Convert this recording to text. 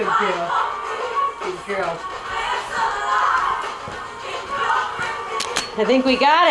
Good girl. Good girl. I think we got it.